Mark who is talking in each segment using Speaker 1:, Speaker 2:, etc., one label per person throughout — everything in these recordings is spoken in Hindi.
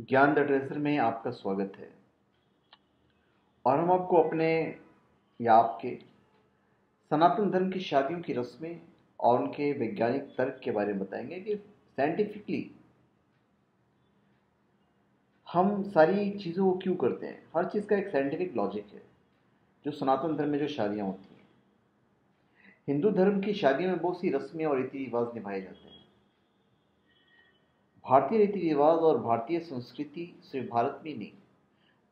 Speaker 1: ज्ञान द ट्रेजर में आपका स्वागत है। और हम आपको अपने या आपके सनातन धर्म की शादियों की रस्में और उनके वैज्ञानिक तर्क के बारे में बताएँगे कि साइंटिफिकली हम सारी चीज़ों को क्यों करते हैं? हर चीज़ का एक साइंटिफिक लॉजिक है, जो सनातन धर्म में जो शादियाँ होती हैं। हिंदू धर्म की शादियों में बहुत सी रस्में और रीति रिवाज निभाए जाते हैं। भारतीय रीति रिवाज और भारतीय संस्कृति सिर्फ़ भारत में नहीं,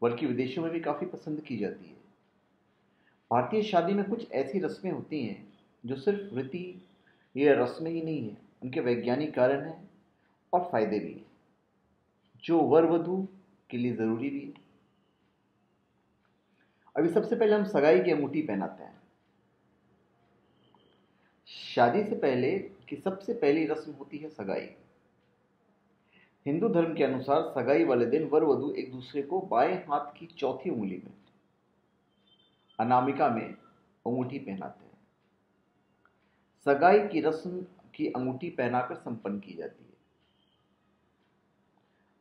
Speaker 1: बल्कि विदेशों में भी काफ़ी पसंद की जाती है। भारतीय शादी में कुछ ऐसी रस्में होती हैं जो सिर्फ़ रीति या रस्में ही नहीं हैं, उनके वैज्ञानिक कारण हैं और फ़ायदे भी हैं, जो वर वधु के लिए ज़रूरी भी है। अभी सबसे पहले हम सगाई की अंगूठी पहनाते हैं। शादी से पहले की सबसे पहली रस्म होती है सगाई। हिंदू धर्म के अनुसार सगाई वाले दिन वर वधु एक दूसरे को बाएँ हाथ की चौथी उंगली में, अनामिका में अंगूठी पहनाते हैं। सगाई की रस्म की अंगूठी पहनाकर संपन्न की जाती है।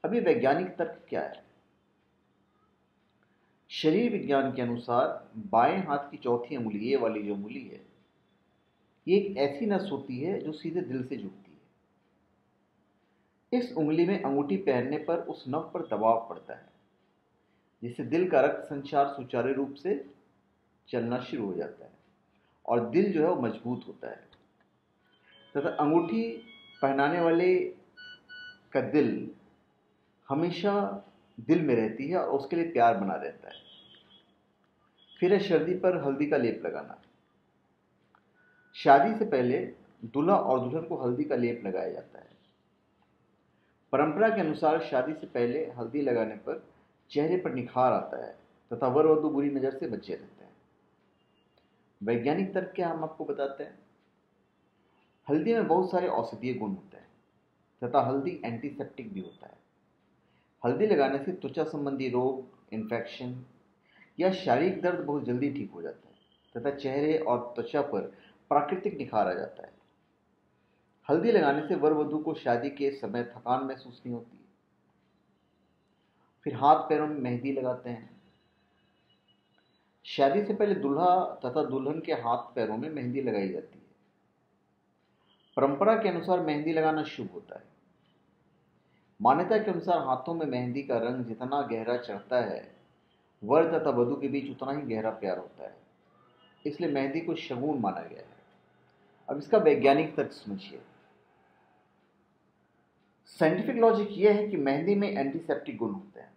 Speaker 1: अभी वैज्ञानिक तर्क क्या है? शरीर विज्ञान के अनुसार बाएँ हाथ की चौथी उंगली, ये वाली जो उंगली है, ये एक ऐसी नस होती है जो सीधे दिल से जुड़ती इस उंगली में अंगूठी पहनने पर उस नव पर दबाव पड़ता है, जिससे दिल का रक्त संचार सुचारू रूप से चलना शुरू हो जाता है और दिल जो है वो मज़बूत होता है। तथा अंगूठी पहनाने वाले का दिल हमेशा दिल में रहती है और उसके लिए प्यार बना रहता है। फिर है सर्दी पर हल्दी का लेप लगाना। शादी से पहले दूल्हा और दुल्हन को हल्दी का लेप लगाया जाता है। परंपरा के अनुसार शादी से पहले हल्दी लगाने पर चेहरे पर निखार आता है तथा वर वधु बुरी नज़र से बचे रहते हैं। वैज्ञानिक तर्क क्या हम आपको बताते हैं? हल्दी में बहुत सारे औषधीय गुण होते हैं, तथा हल्दी एंटीसेप्टिक भी होता है। हल्दी लगाने से त्वचा संबंधी रोग इन्फेक्शन या शारीरिक दर्द बहुत जल्दी ठीक हो जाता है, तथा चेहरे और त्वचा पर प्राकृतिक निखार आ जाता है। हल्दी लगाने से वर वधु को शादी के समय थकान महसूस नहीं होती। फिर हाथ पैरों में मेहंदी लगाते हैं। शादी से पहले दूल्हा तथा दुल्हन के हाथ पैरों में मेहंदी लगाई जाती है। परंपरा के अनुसार मेहंदी लगाना शुभ होता है। मान्यता के अनुसार हाथों में मेहंदी का रंग जितना गहरा चढ़ता है वर तथा वधु के बीच उतना ही गहरा प्यार होता है। इसलिए मेहंदी को शगुन माना गया है। अब इसका वैज्ञानिक तर्क समझिए। साइंटिफिक लॉजिक यह है कि मेहंदी में एंटीसेप्टिक गुण होते हैं।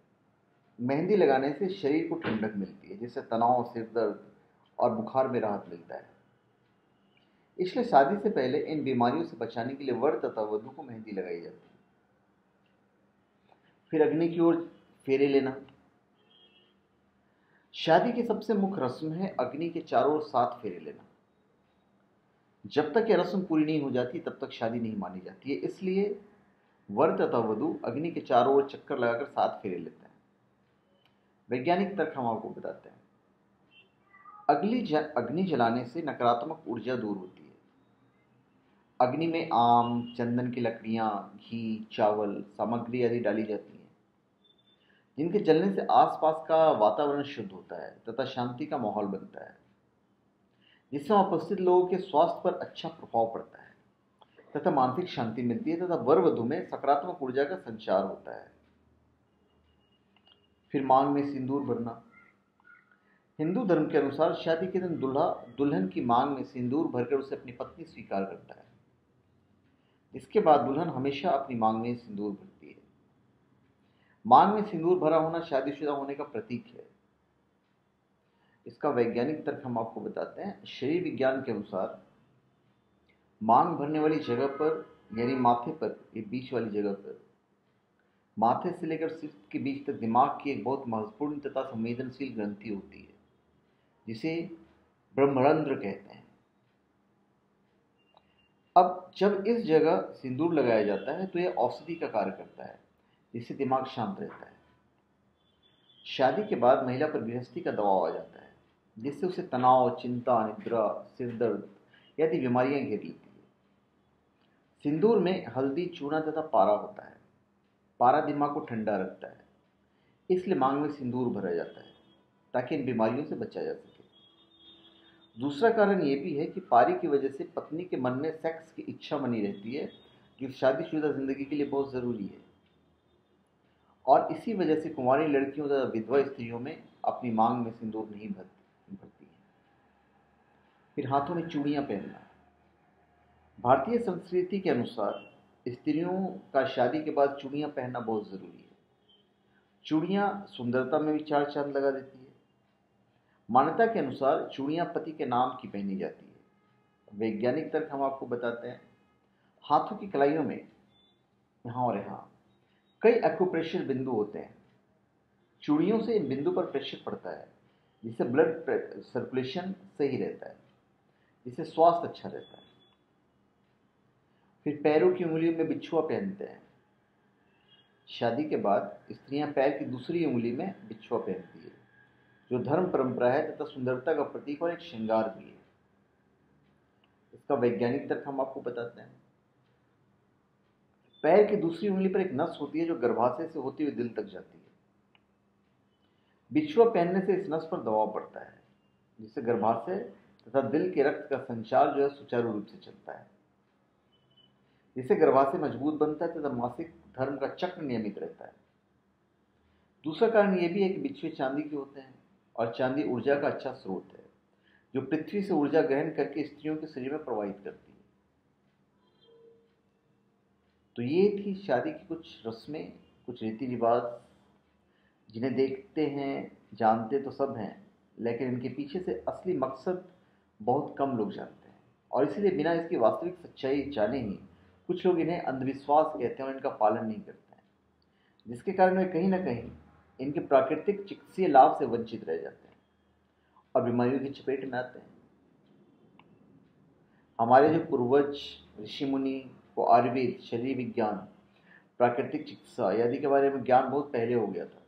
Speaker 1: मेहंदी लगाने से शरीर को ठंडक मिलती है, जिससे तनाव, सिर दर्द और बुखार में राहत मिलता है। इसलिए शादी से पहले इन बीमारियों से बचाने के लिए वर तथा वधु को मेहंदी लगाई जाती है। फिर अग्नि की ओर फेरे लेना। शादी की सबसे मुख्य रस्म है अग्नि के चारों ओर सात फेरे लेना। जब तक यह रस्म पूरी नहीं हो जाती, तब तक शादी नहीं मानी जाती है। इसलिए वर तथा वधु अग्नि के चारों ओर चक्कर लगाकर साथ फेरे लेते हैं। वैज्ञानिक तर्क हम आपको बताते हैं। अगली ज, अग्नि जलाने से नकारात्मक ऊर्जा दूर होती है। अग्नि में आम चंदन की लकड़ियाँ घी चावल सामग्री आदि डाली जाती हैं। जिनके जलने से आसपास का वातावरण शुद्ध होता है तथा शांति का माहौल बनता है। जिससे उपस्थित लोगों के स्वास्थ्य पर अच्छा प्रभाव पड़ता है। तथा मानसिक शांति मिलती है तथा वर वधु में सकारात्मक ऊर्जा का संचार होता है। फिर मांग में सिंदूर भरना। हिंदू धर्म के अनुसार शादी के दिन दुल्हा, दुल्हन की मांग में सिंदूर भरकर उसे अपनी पत्नी स्वीकार करता है। इसके बाद दुल्हन हमेशा अपनी मांग में सिंदूर भरती है। मांग में सिंदूर भरा होना शादीशुदा होने का प्रतीक है। इसका वैज्ञानिक तर्क हम आपको बताते हैं। शरीर विज्ञान के अनुसार मांग भरने वाली जगह पर, यानी माथे पर, ये बीच वाली जगह पर। माथे से लेकर सिर के बीच तक दिमाग की एक बहुत महत्वपूर्ण तथा संवेदनशील ग्रंथि होती है, जिसे ब्रह्मरंध्र कहते हैं। अब जब इस जगह सिंदूर लगाया जाता है तो यह औषधि का कार्य करता है, जिससे दिमाग शांत रहता है। शादी के बाद महिला पर गृहस्थी का दबाव आ जाता है, जिससे उसे तनाव, चिंता, निद्रा सिर दर्द आदि बीमारियाँ घेर लेती सिंदूर में हल्दी चूना तथा पारा होता है। पारा दिमाग को ठंडा रखता है। इसलिए मांग में सिंदूर भरा जाता है, ताकि इन बीमारियों से बचा जा सके। दूसरा कारण ये भी है कि पारी की वजह से पत्नी के मन में सेक्स की इच्छा बनी रहती है, जो शादीशुदा ज़िंदगी के लिए बहुत ज़रूरी है। और इसी वजह से कुंवारी लड़कियों तथा विधवा स्त्रियों में अपनी मांग में सिंदूर नहीं भरती भरती फिर हाथों में चूड़ियाँ पहनना। भारतीय संस्कृति के अनुसार स्त्रियों का शादी के बाद चूड़ियाँ पहनना बहुत ज़रूरी है। चूड़ियाँ सुंदरता में भी चार चाँद लगा देती है। मान्यता के अनुसार चूड़ियाँ पति के नाम की पहनी जाती है। वैज्ञानिक तर्क हम आपको बताते हैं। हाथों की कलाइयों में यहाँ और यहाँ कई एक्यूप्रेशर बिंदु होते हैं। चूड़ियों से इन बिंदु पर प्रेशर पड़ता है, जिससे ब्लड सर्कुलेशन सही रहता है, जिससे स्वास्थ्य अच्छा रहता है। फिर पैरों की उंगलियों में बिछुआ पहनते हैं। शादी के बाद स्त्रियाँ पैर की दूसरी उंगली में बिछुआ पहनती है। जो धर्म परंपरा है तथा सुंदरता का प्रतीक और एक श्रृंगार भी है। इसका वैज्ञानिक तर्क हम आपको बताते हैं। पैर की दूसरी उंगली पर एक नस होती है जो गर्भाशय से होती हुई दिल तक जाती है। बिछुआ पहनने से इस नस पर दबाव पड़ता है, जिससे गर्भाशय तथा दिल के रक्त का संचार जो है सुचारू रूप से चलता है। जिससे गर्भाशय मज़बूत बनता है, तथा मासिक धर्म का चक्र नियमित रहता है। दूसरा कारण यह भी है कि बिछुए चांदी के होते हैं, और चांदी ऊर्जा का अच्छा स्रोत है, जो पृथ्वी से ऊर्जा ग्रहण करके स्त्रियों के शरीर में प्रवाहित करती है। तो ये थी शादी की कुछ रस्में, कुछ रीति रिवाज जिन्हें देखते हैं, जानते तो सब हैं, लेकिन इनके पीछे से असली मकसद बहुत कम लोग जानते हैं, और इसीलिए बिना इसकी वास्तविक सच्चाई जाने ही कुछ लोग इन्हें अंधविश्वास कहते हैं और इनका पालन नहीं करते हैं। जिसके कारण वे कहीं ना कहीं इनके प्राकृतिक चिकित्सीय लाभ से वंचित रह जाते हैं और बीमारियों की चपेट में आते हैं। हमारे जो पूर्वज ऋषि मुनि को आयुर्वेद, शरीर विज्ञान, प्राकृतिक चिकित्सा आदि के बारे में ज्ञान बहुत पहले हो गया था।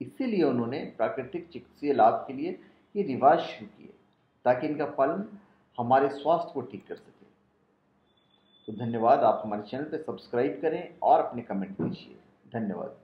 Speaker 1: इसीलिए उन्होंने प्राकृतिक चिकित्सीय लाभ के लिए ये रिवाज शुरू किए ताकि इनका पालन हमारे स्वास्थ्य को ठीक कर सके। तो धन्यवाद। आप हमारे चैनल पर सब्सक्राइब करें और अपने कमेंट कीजिए। धन्यवाद।